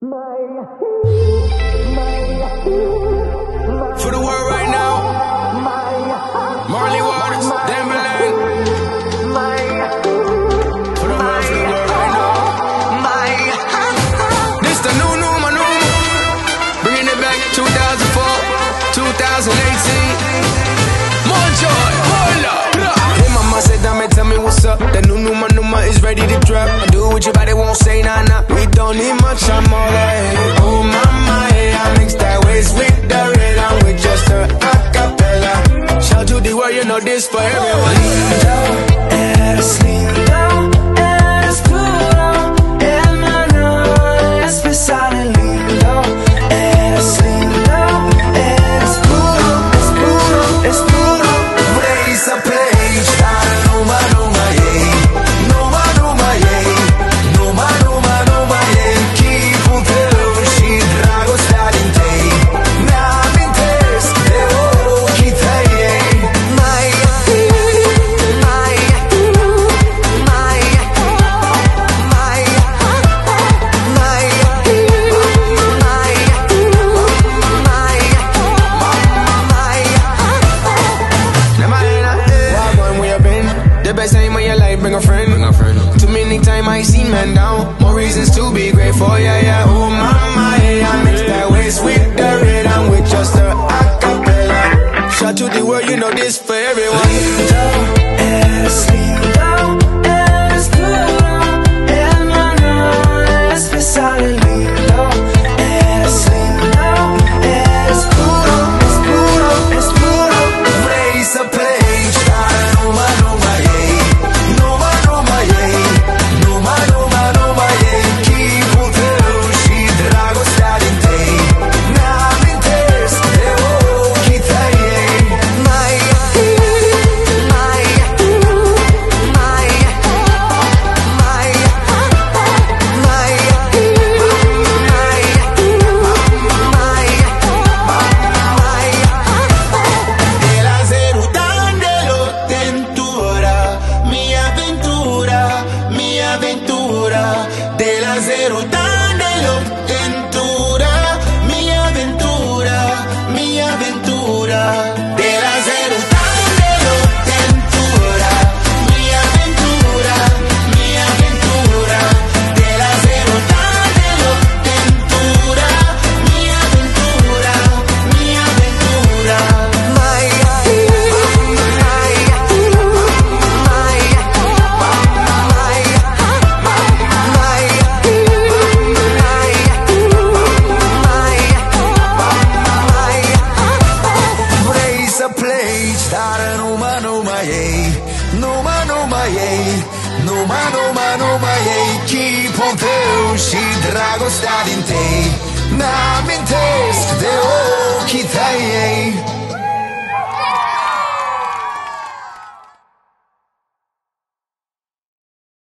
For the world right now, Marley Waters, Timberland. For the world, for the world right now. This the new, new, my new, bringing it back 2004, 2018. More joy, more love. Hey, mama said, dame, tell me what's up. Ready to drop. I do what your body won't say, nah, nah. We don't need much, I'm all that. Oh, mama, hey, I mix that waist with the. I'm with just a acapella. Shout to the world, you know this for everyone. Best time of your life, bring a friend. Bring a friend. Too many time I seen man down. More reasons to be grateful, yeah, yeah. Oh, mama, yeah, I mix that waist with the red. I'm with just a acapella. Shout to the world, you know this for everyone. Eres lindo, sincero y tan numa, numa, ei. Numa, numa, ei. Numa, numa, numa, ei. que ponteu teuši dragost adin tej. Na min de o kitaj, ei.